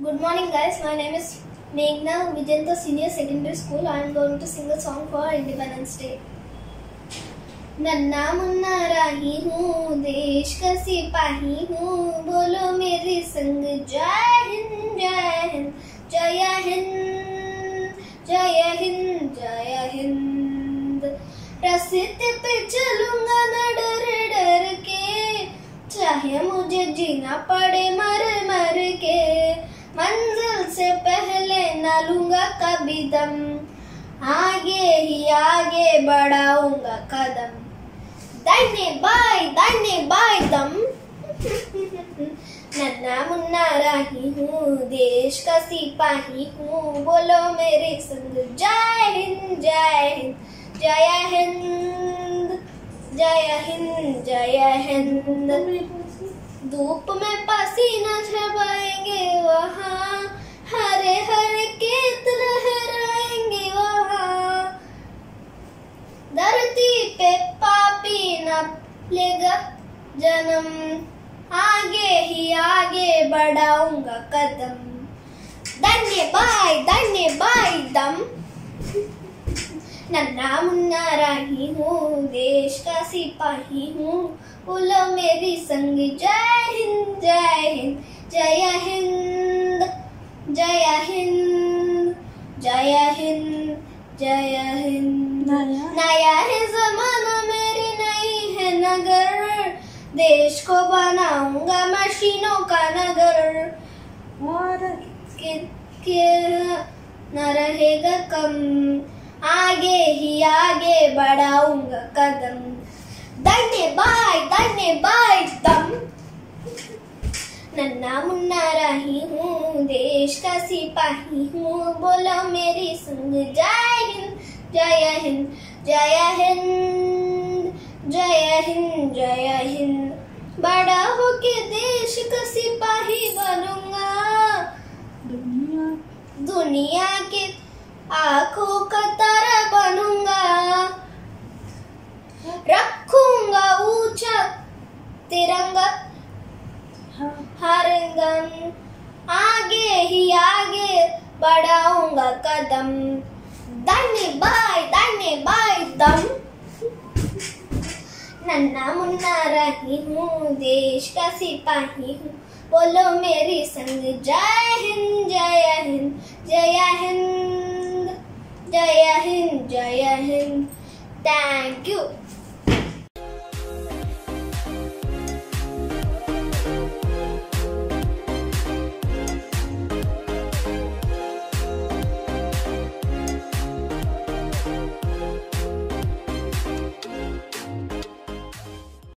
Good morning, guys. My name is Meghna Vijayanta Senior Secondary School. I am going to sing a song for Independence Day. नन्ना मुन्ना राही हूँ देश का सिपाही हूँ बोलो मेरे संग जय हिंद जय हिंद जय हिंद जय हिंद जय हिंद रास्ते पे चलूँगा न डर डर के चाहे मुझे जीना पड़े मर मर के मंजिल से पहले न लूँगा कभी दम आगे ही आगे बढ़ाऊँगा कदम। दाहिने बाय दाहिने बाय दम। नन्ना मुन्ना राही हूँ, देश का सिपाही हूँ। बोलो मेरे संग जय हिंद जय हिंद जय हिंद जय हिंद जय हिंद। धूप में पसीना लेगा। जन्म। आगे ही आगे बढ़ाऊँगा कदम। धन्य बाय धन्य बाय दम। नन्ना मुन्ना राही हूँ देश का सिपाही हूँ। बोलो मेरी संग जय हिंद जय हिंद जय हिंद जय हिंद जय हिंद जय हिंद। नया देश को बनाऊँगा मशीनों का नगर। के, न रहेगा कम। आगे ही आगे बढ़ाऊँगा कदम। दाहिने बाय दम। नन्ना मुन्ना रही हूँ देश का सिपाही हूँ। बोलो मेरी सुन जय हिंद जय हिंद जय हिंद। जय हिंद जय हिंद। बड़ा हो के देश का सिपाही बनूँगा। दुनिया। दुनिया के आँखों का तारा बनूँगा। रखूँगा ऊँचा तिरंगा। हर गम आगे ही आगे बढ़ाऊँगा कदम। दाहिने बाय दाहिने बाय दम नन्ना मुन्ना रही हूँ, देश का सिपाही हूँ। बोलो मेरी संग, जय हिंद जय हिंद जय हिंद जय हिंद जय हिंद। Thank you